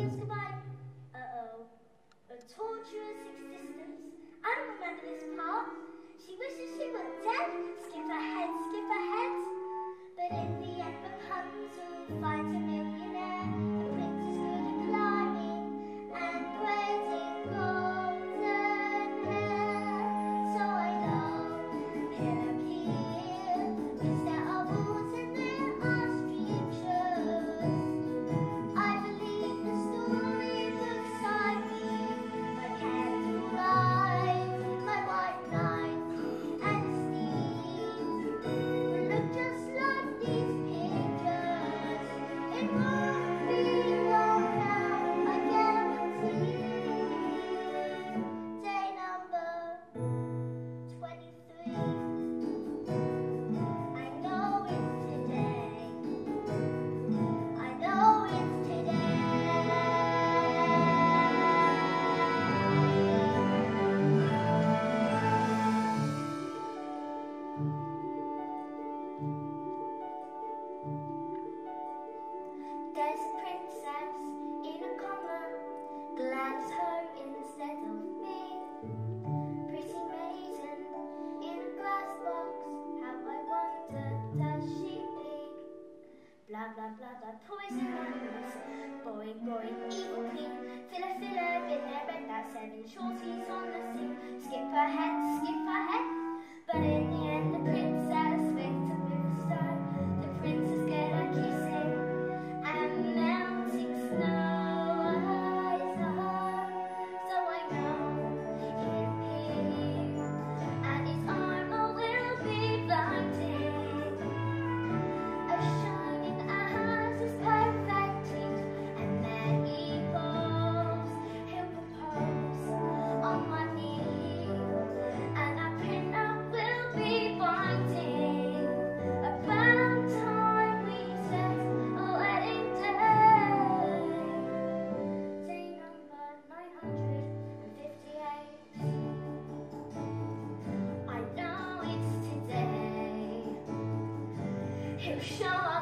gives goodbye. Uh-oh. A torturous existence. I don't remember this part. She wishes she were dead. Skip ahead, skip ahead. But in the end, Rapunzel finds blada, toys and animals. Boing, boing, evil queen. Filler, filler, get there, red, that seven shorties on the sink. Skip ahead, 不了啊